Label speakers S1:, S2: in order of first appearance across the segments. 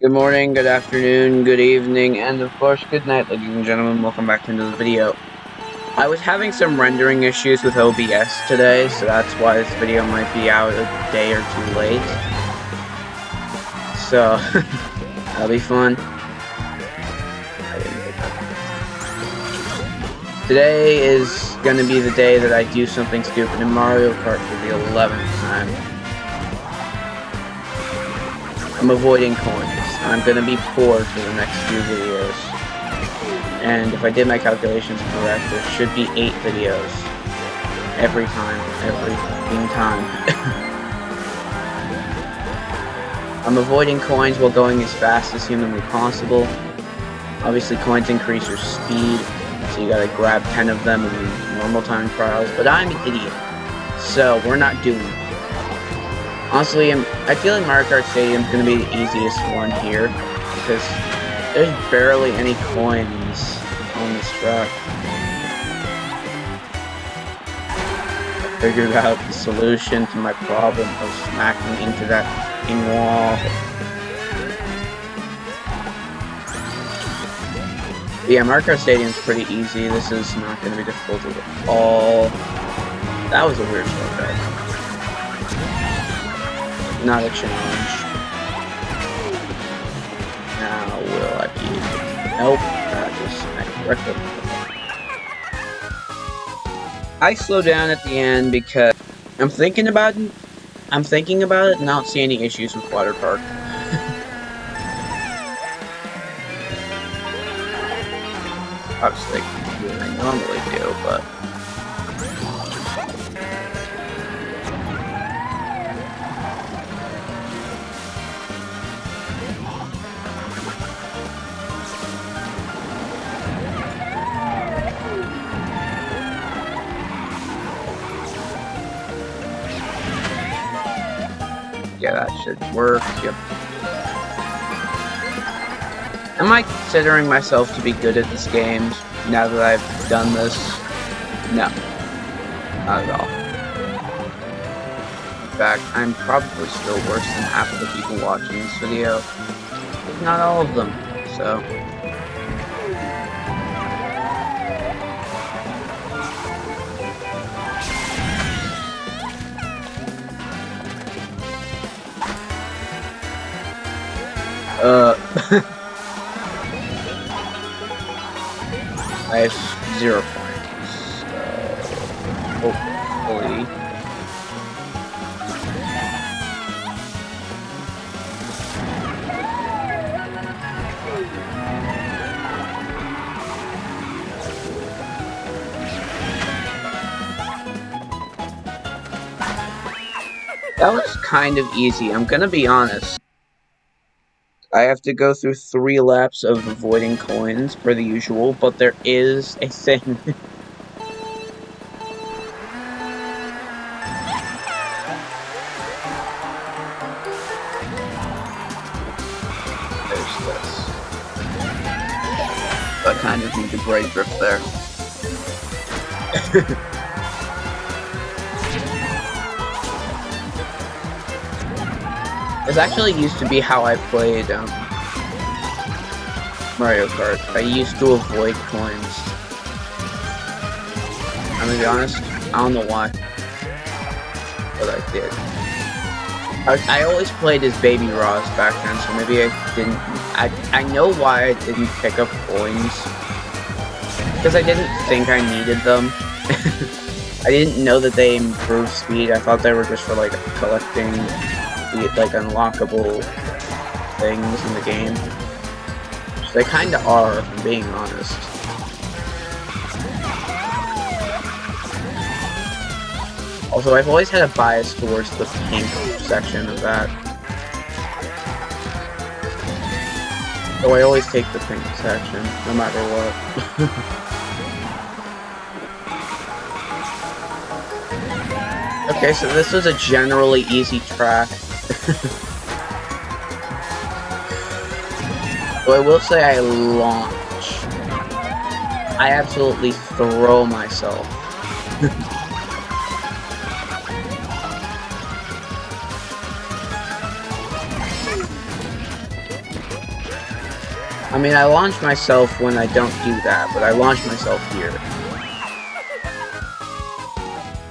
S1: Good morning, good afternoon, good evening, and of course, good night, ladies and gentlemen. Welcome back to another video. I was having some rendering issues with OBS today, so that's why this video might be out a day or two late. So, that'll be fun. Today is gonna be the day that I do something stupid in Mario Kart for the 11th time. I'm avoiding coins. I'm gonna be poor for the next few videos. And if I did my calculations correct, there should be 8 videos. Every time. Every time. I'm avoiding coins while going as fast as humanly possible. Obviously coins increase your speed, so you gotta grab 10 of them in normal time trials, but I'm an idiot. So we're not doing it. Honestly, I feel like Mario Kart Stadium is going to be the easiest one here, because there's barely any coins on this track. Figured out the solution to my problem of smacking into that fucking wall. Yeah, Mario Kart Stadium is pretty easy. This is not going to be difficult at all. That was a weird shortcut not a challenge. Now will I be Nope, that just directly. I slow down at the end because I'm thinking about it. I'm thinking about it and I don't see any issues with Water Park. Obviously, Yeah, that should work. Yep. Am I considering myself to be good at this game now that I've done this? No. Not at all. In fact, I'm probably still worse than half of the people watching this video. If not all of them, so... Uh, I have zero points. So hopefully. That was kind of easy, I'm gonna be honest. I have to go through three laps of avoiding coins for the usual, but there is a thing. There's this. I kind of need to brake drift there. This actually used to be how I played um, Mario Kart. I used to avoid coins. I'm gonna be honest, I don't know why, but I did. I, I always played as Baby Ross back then, so maybe I didn't. I I know why I didn't pick up coins because I didn't think I needed them. I didn't know that they improved speed. I thought they were just for like collecting like unlockable things in the game. Which they kinda are, if I'm being honest. Also, I've always had a bias towards the pink section of that. So I always take the pink section, no matter what. Okay, so this was a generally easy track. I will say I launch. I absolutely throw myself. I mean, I launch myself when I don't do that, but I launch myself here.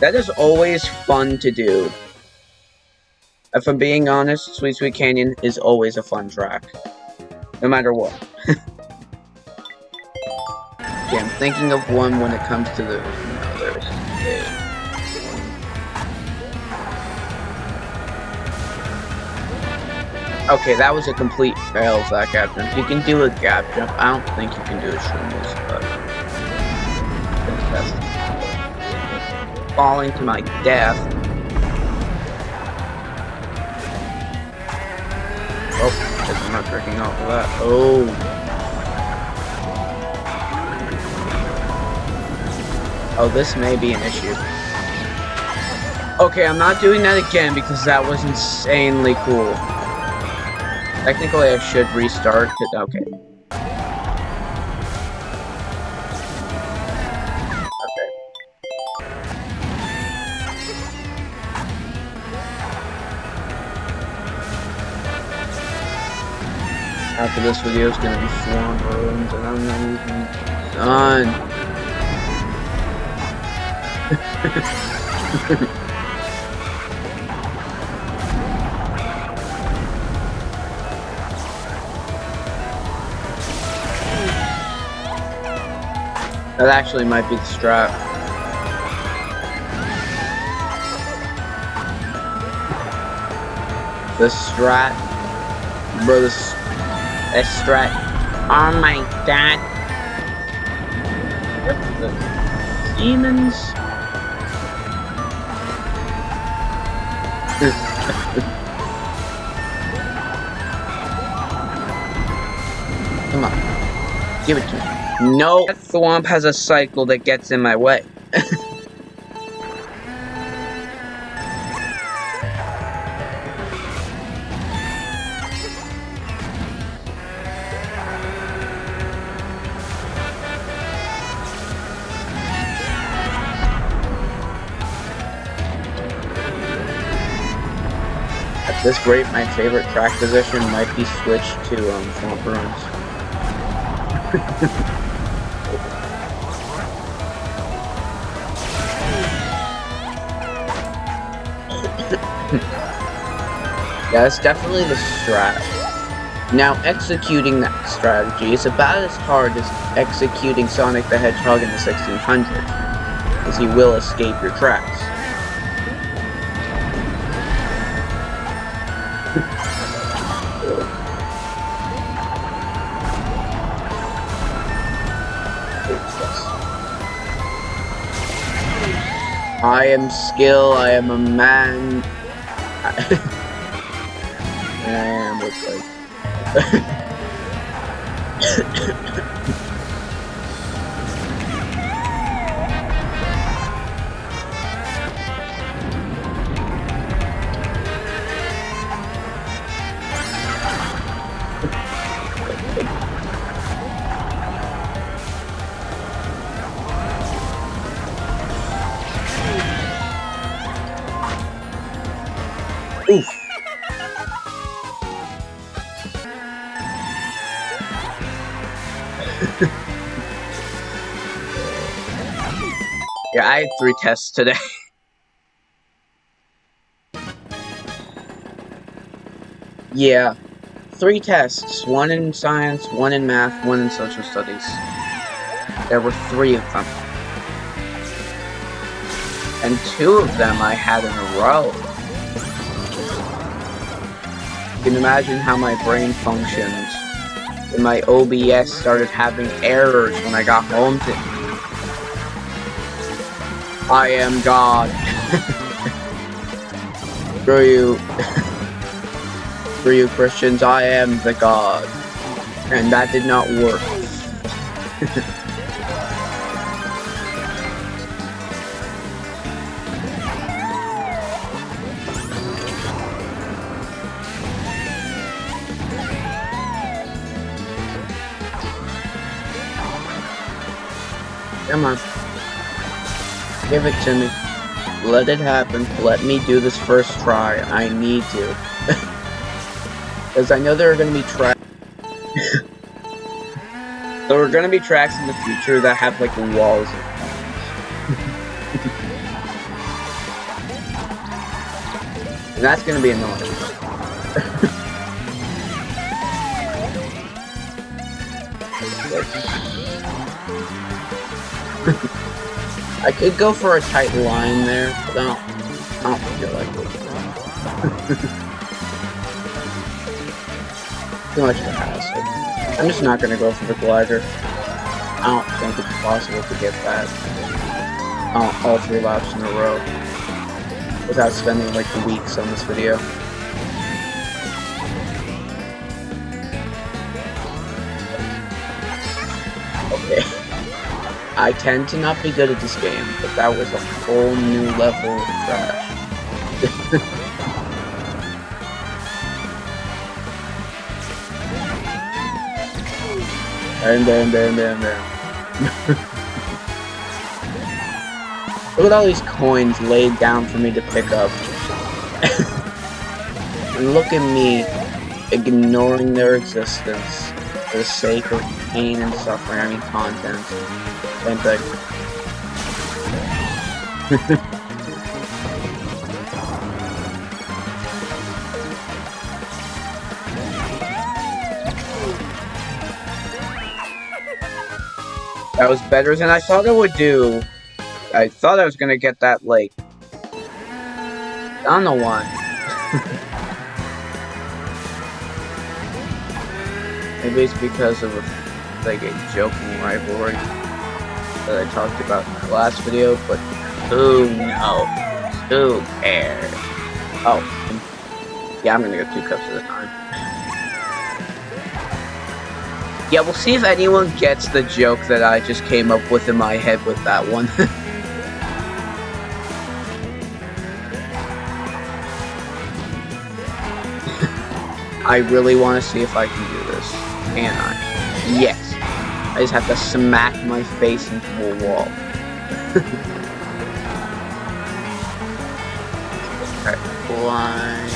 S1: That is always fun to do. If I'm being honest, Sweet Sweet Canyon is always a fun track. No matter what. okay, I'm thinking of one when it comes to the... No, there's... Okay, that was a complete fail, Zach Captain. You can do a gap jump. I don't think you can do a shrimbles, but... Falling to my death. Not tricking off of that. Oh. Oh, this may be an issue. Okay, I'm not doing that again because that was insanely cool. Technically, I should restart it. Okay. After this video is gonna be Thwomp Ruins, and I'm not even done. that actually might be the strap. The strat, bro, the a strat. Oh my god. What the demons? Come on. Give it to me. No, that Thwomp has a cycle that gets in my way. this rate, my favorite track position might be switched to um, Thwomp Ruins. yeah, it's definitely the strat. Now, executing that strategy is about as hard as executing Sonic the Hedgehog in the 1600s, as he will escape your tracks. I am skill, I am a man. Am looks like. yeah, I had three tests today. yeah, three tests. One in science, one in math, one in social studies. There were three of them. And two of them I had in a row You can imagine how my brain functions when my OBS started having errors when I got home to I am God. For you For you Christians, I am the God. And that did not work. Come on. Give it to me. Let it happen. Let me do this first try. I need to. Because I know there are going to be tries. There are gonna be tracks in the future that have like walls And that's gonna be annoying. I could go for a tight line there, but I don't, I don't feel like it. Too much of a hassle. I'm just not gonna go for the glider. I don't think it's possible to get that all, all three laps in a row without spending like weeks on this video. Okay. I tend to not be good at this game, but that was a whole new level of trash. and then, then, then, then. Look at all these coins laid down for me to pick up. and look at me ignoring their existence for the sake of pain and suffering, I mean content. Same thing. that was better than I thought it would do. I thought I was gonna get that, like... I don't know why. Maybe it's because of like a joking rivalry that I talked about in the last video, but who knows? Who cares? Oh, yeah, I'm gonna go two cups at a time. Yeah, we'll see if anyone gets the joke that I just came up with in my head with that one. I really want to see if I can do this. Can I? Yes. I just have to smack my face into a wall. okay, lines.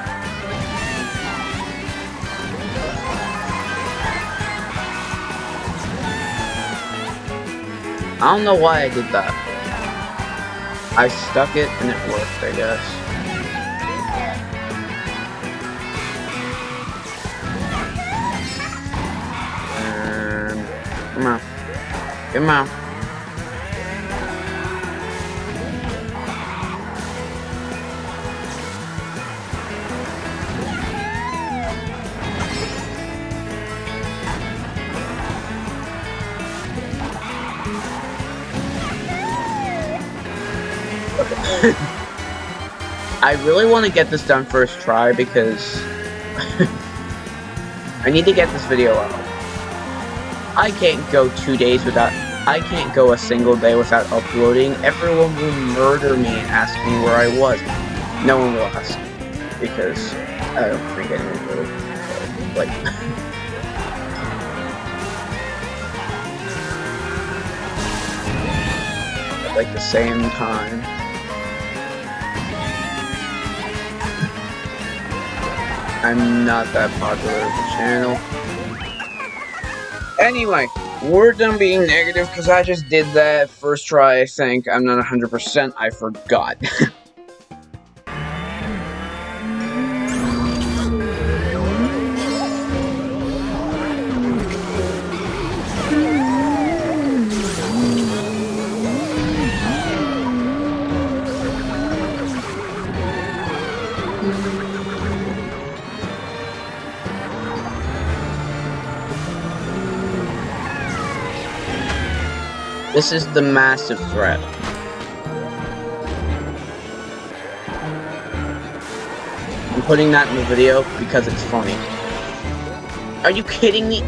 S1: I don't know why I did that. I stuck it and it worked, I guess. I really want to get this done first try because I need to get this video out. I can't go two days without, I can't go a single day without uploading. Everyone will murder me and ask me where I was. No one will ask because I don't think anyone will. Like, at like the same time. I'm not that popular with the channel. Anyway, we're done being negative because I just did that first try, I think. I'm not 100%, I forgot. This is the massive threat. I'm putting that in the video because it's funny. Are you kidding me?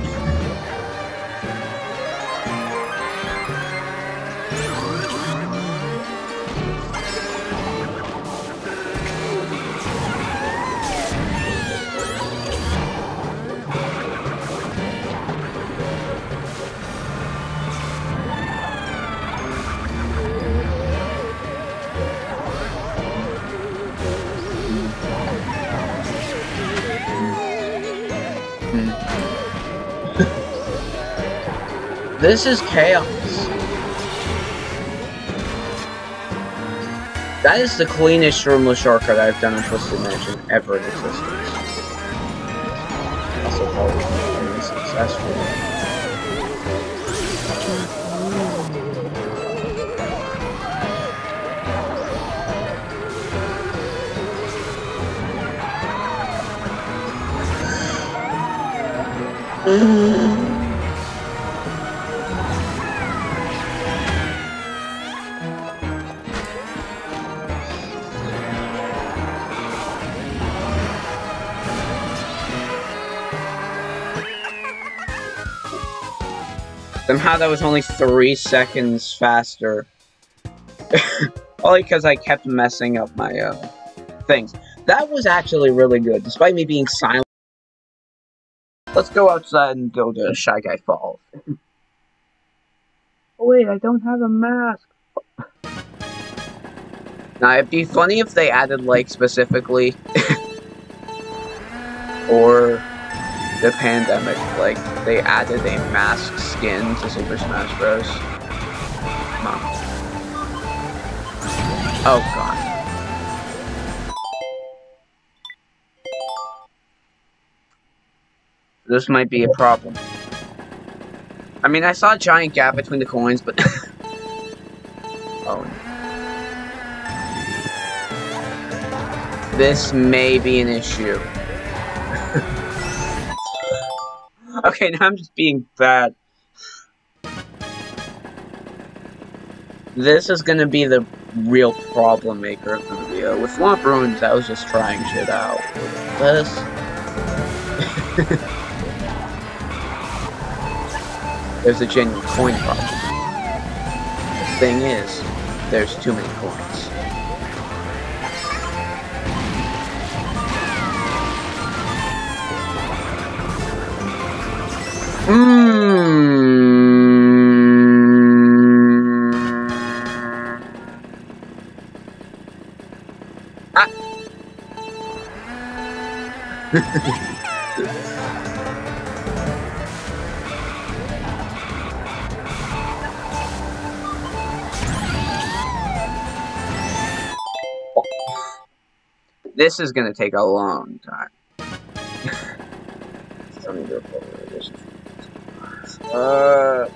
S1: This is chaos. That is the cleanest shroomless shortcut I've done in Twisted Mansion ever in existence. Also probably successful. Somehow that was only three seconds faster. Only because I kept messing up my uh, things. That was actually really good, despite me being silent. Let's go outside and go to Shy Guy Falls. oh wait, I don't have a mask. now, it'd be funny if they added, like, specifically... or the pandemic, like, they added a mask skin to Super Smash Bros. Come on. Oh god. This might be a problem. I mean, I saw a giant gap between the coins, but... oh. This may be an issue. okay, now I'm just being bad. This is gonna be the real problem maker of the video. With Thwomp Ruins, I was just trying shit out. This... there's a genuine coin problem. The thing is, there's too many coins. This is gonna take a long time. uh...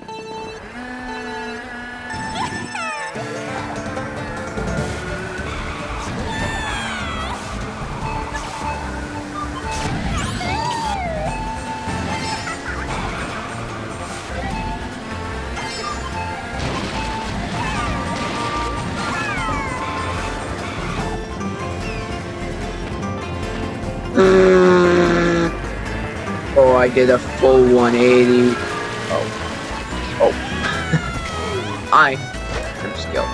S1: I did a full 180. Oh. Oh. I am skilled.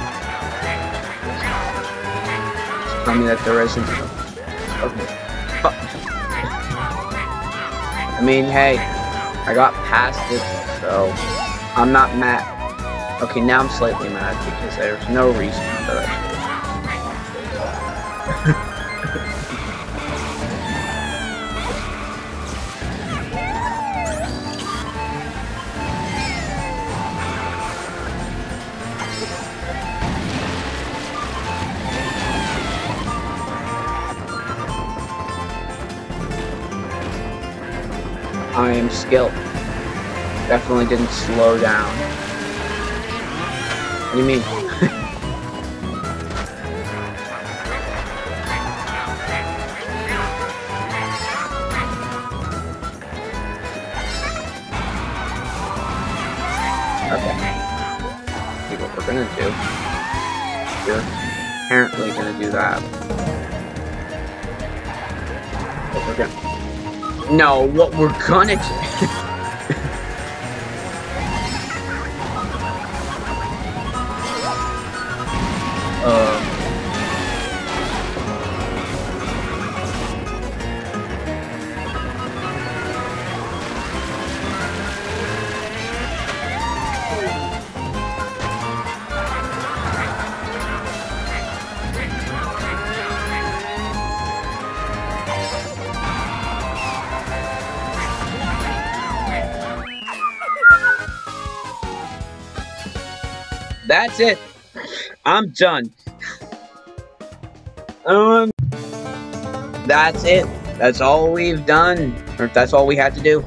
S1: Tell me that there isn't. Okay. I mean, hey, I got past it, so I'm not mad. Okay, now I'm slightly mad because there's no reason for that. I am skilled. Definitely didn't slow down. What do you mean? okay. See what we're gonna do. We're apparently gonna do that. Gonna no, what we're gonna do... that's it. I'm done. Um, that's it. That's all we've done. Or that's all we had to do.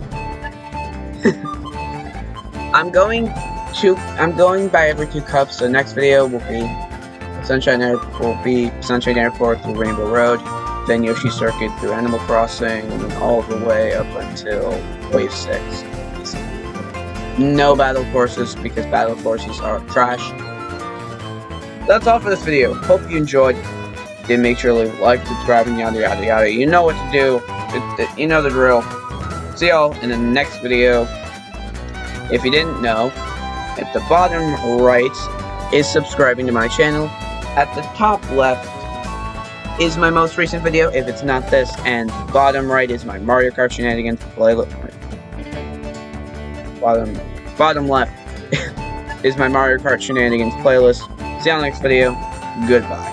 S1: I'm going to, I'm going by every two cups. The next video will be Sunshine Air will be Sunshine Airport through Rainbow Road, then Yoshi Circuit through Animal Crossing, and all the way up until Wave 6. No battle courses because battle courses are trash. That's all for this video. Hope you enjoyed. Did make sure to like, subscribe, and yada yada yada. You know what to do. It, it, you know the drill. See y'all in the next video. If you didn't know, at the bottom right is subscribing to my channel. At the top left is my most recent video, if it's not this, and bottom right is my Mario Kart Shenanigans playlist. Bottom, bottom left is my Mario Kart Shenanigans playlist. See you on the next video. Goodbye.